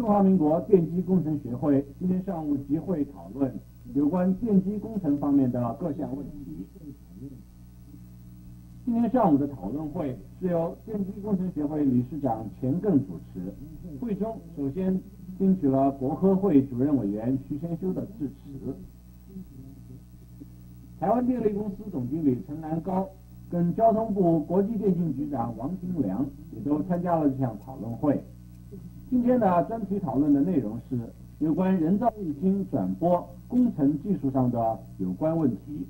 中华民国电机工程学会今天上午集会讨论有关电机工程方面的各项问题。今天上午的讨论会是由电机工程学会理事长钱更主持。会中首先听取了国科会主任委员徐先修的致辞。台湾电力公司总经理陈南高跟交通部国际电信局长王金良也都参加了这项讨论会。今天的专题讨论的内容是有关人造卫星转播工程技术上的有关问题。